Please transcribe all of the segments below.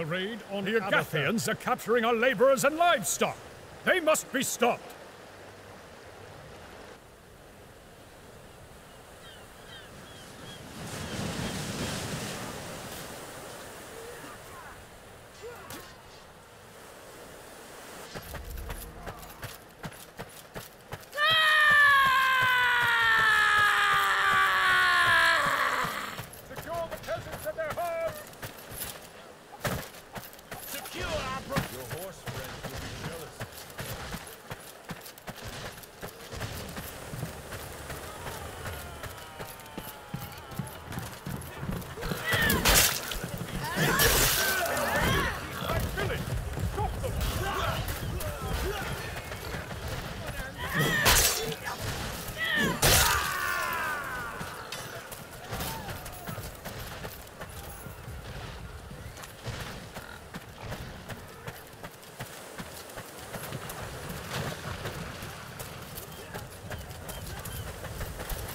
The raid on the Agathians are capturing our laborers and livestock. They must be stopped.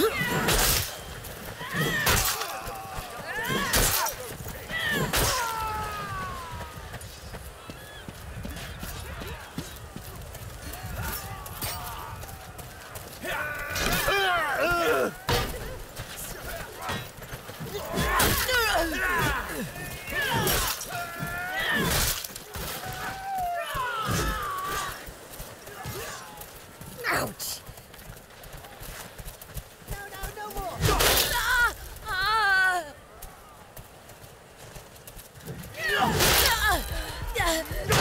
Ouch! Uh,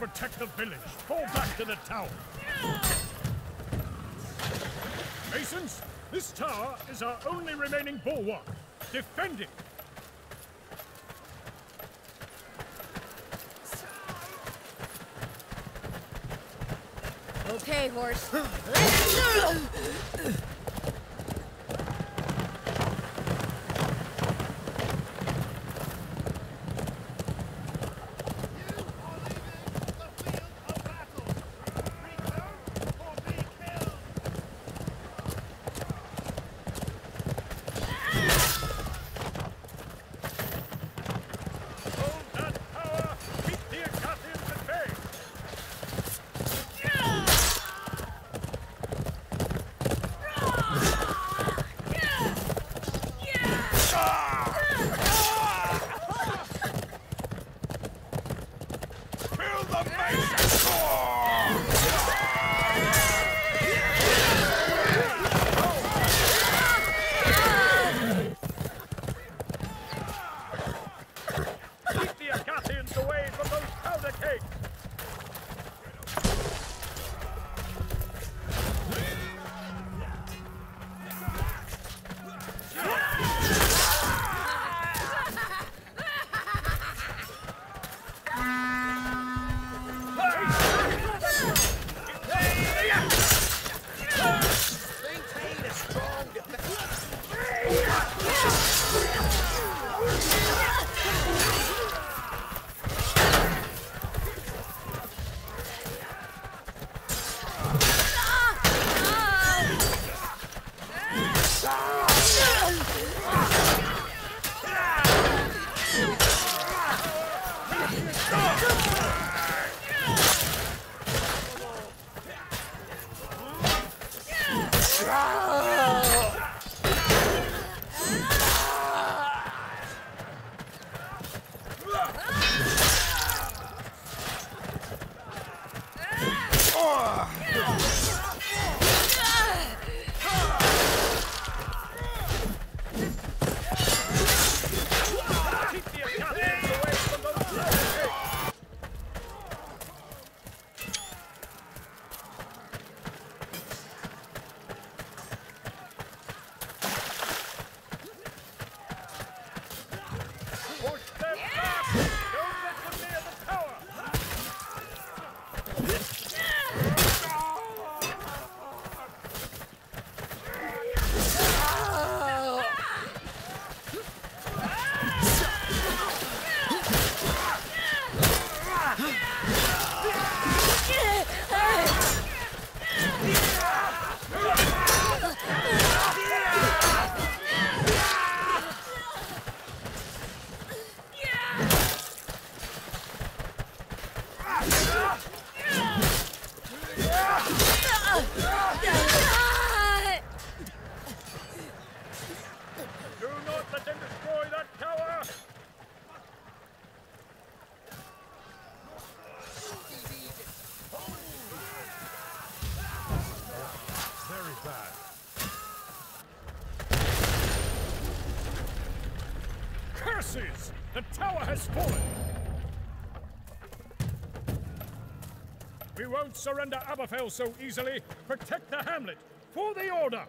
protect the village. Fall back to the tower. Masons, this tower is our only remaining bulwark. Defend it! Okay, horse. The tower has fallen! We won't surrender Aberfell so easily. Protect the hamlet! For the order!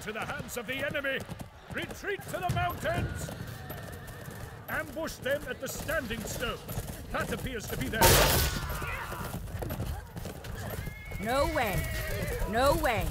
into the hands of the enemy! Retreat to the mountains! Ambush them at the standing stone! That appears to be their... No way! No way!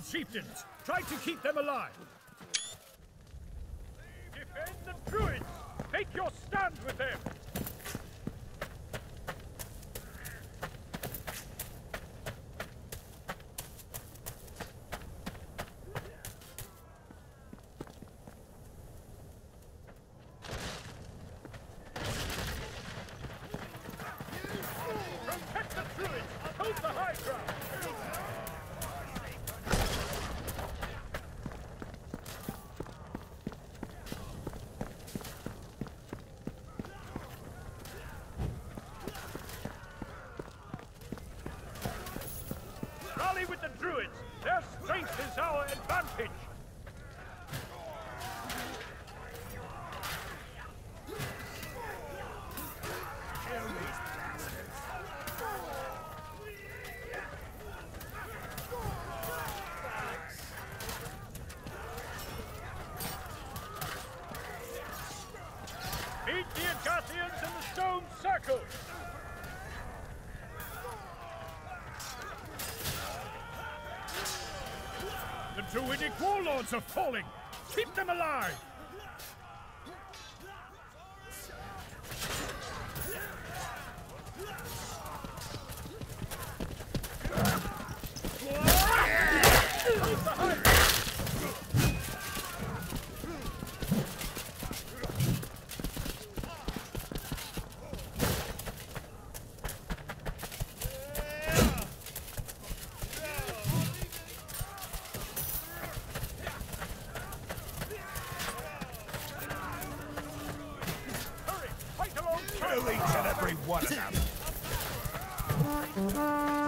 Around chieftains. Try to keep them alive. Defend the Druids! Take your stand with them! With the druids! Their strength is our advantage! Are falling! Keep them alive! Each and every one of them.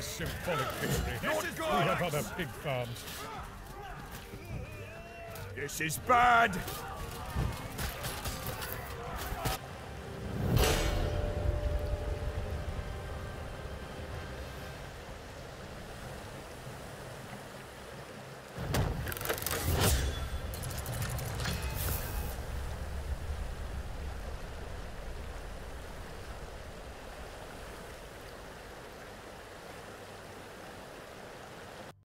this symbolic victory. we have other pig farms. This is bad.